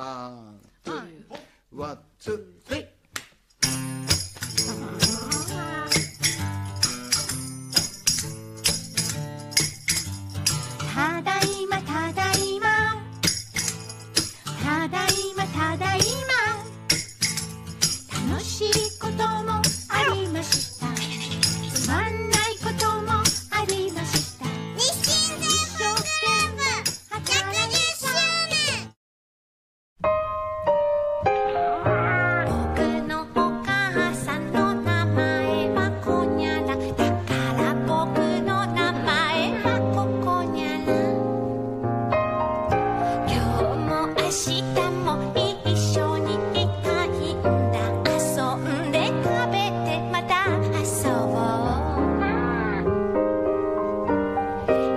ワン、ツー、ワン、ツー、スリー。も明日も一緒にいたいんだ遊んで食べてまた遊ぼう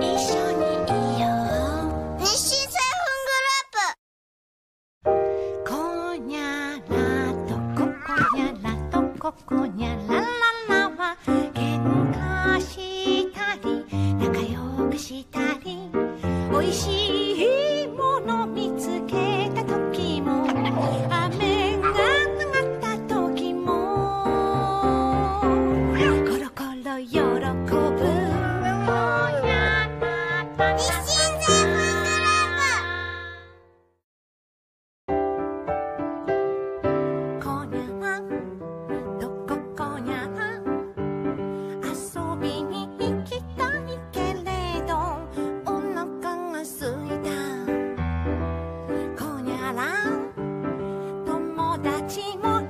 一緒にいよう日清製粉グループこにゃらとここにゃらとここにゃらららは喧嘩したり仲良くしたりおいしいたちも